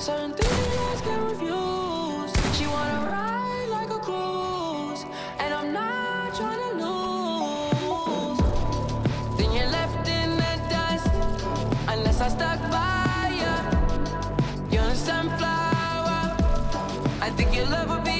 Certain things get refused. She wanna ride like a cruise, and I'm not lose. Then you're left in the dust, unless I stuck by. You're sunflower. I think your love would be.